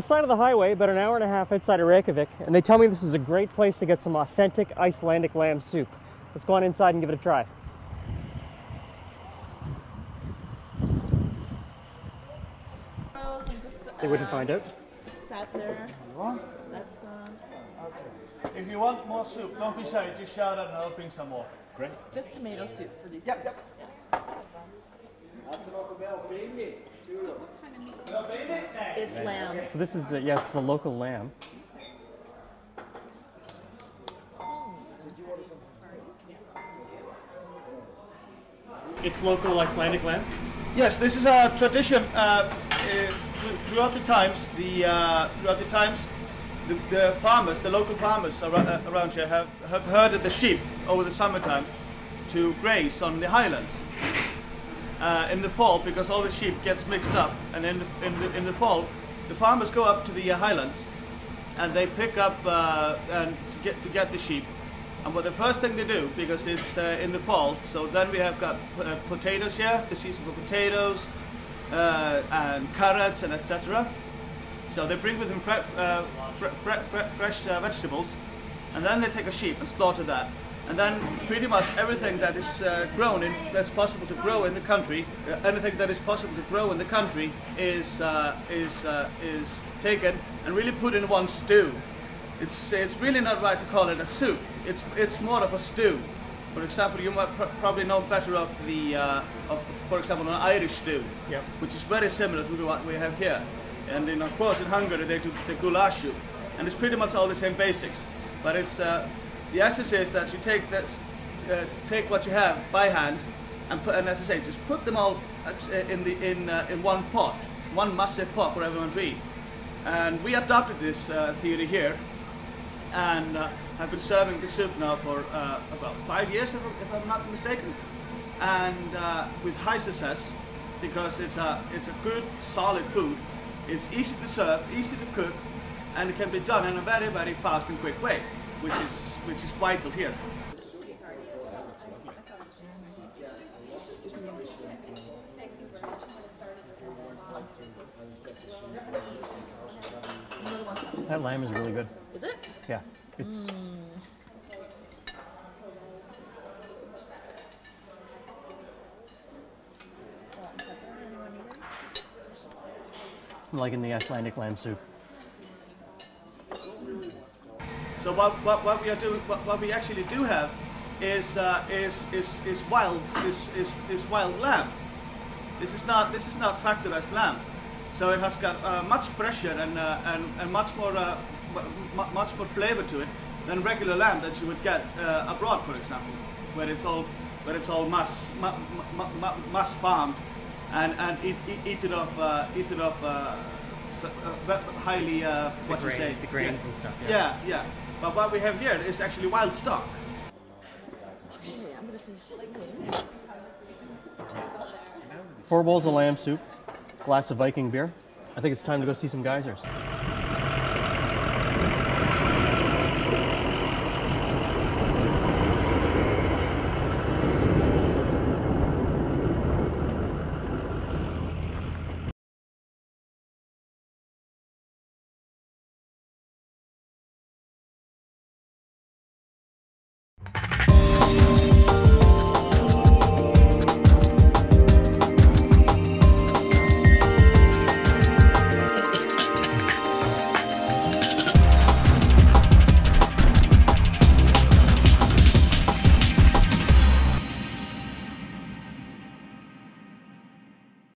So I'm on the side of the highway, about an hour and a half outside of Reykjavik, and they tell me this is a great place to get some authentic Icelandic lamb soup. Let's go on inside and give it a try. They wouldn't find out. Sat there. That's uh, If you want more soup, don't be shy. Just shout out and I'll bring some more. Great. just tomato soup for these. Yep, yep. It's lamb. So this is, uh, yeah, it's the local lamb. It's local Icelandic lamb. Yes, this is a tradition uh, uh, th- throughout the times. The uh, throughout the times, the, the farmers, the local farmers ar- uh, around here, have, have herded the sheep over the summertime to graze on the highlands. Uh, in the fall, because all the sheep gets mixed up, and in the, in the, in the fall, the farmers go up to the uh, highlands, and they pick up uh, and to get to get the sheep. And what the first thing they do, because it's uh, in the fall, so then we have got uh, potatoes here, the season for potatoes, uh, and carrots and etc. So they bring with them fre- uh, fre- fre- fre- fresh vegetables, and then they take a sheep and slaughter that. And then pretty much everything that is uh, grown in, that's possible to grow in the country, uh, anything that is possible to grow in the country is uh, is uh, is taken and really put in one stew. It's it's really not right to call it a soup. It's it's more of a stew. For example, you might pr- probably know better of the uh, of, for example, an Irish stew, Yep. which is very similar to what we have here. And then of course in Hungary they do the goulash soup, and it's pretty much all the same basics. But it's uh, the essence is that you take that, uh, take what you have by hand, and put, and as I say, just put them all uh, in the in uh, in one pot, one massive pot for everyone to eat. And we adopted this uh, theory here, and uh, have been serving the soup now for uh, about five years, if, if I'm not mistaken, and with high success because it's a it's a good solid food. It's easy to serve, easy to cook, and it can be done in a very very fast and quick way, which is which is vital here. That lamb is really good. Is it? Yeah. It's. Hmm. Salt and pepper and vinegar. I'm liking the Icelandic lamb soup. So what, what, what we are doing, what, what we actually do have, is uh, is, is is wild is, is, is wild lamb. This is not this is not factorized lamb, so it has got uh, much fresher and, uh, and and much more uh, mu- mu- much more flavor to it than regular lamb that you would get uh, abroad, for example, where it's all where it's all mass ma, ma, ma, mass farmed and and eat, eat, eaten off uh, eaten off uh, s- uh, highly uh, what you say the grains yeah. and stuff, yeah. yeah, yeah. But what we have here is actually wild stock. Four bowls of lamb soup, glass of Viking beer. I think it's time to go see some geysers.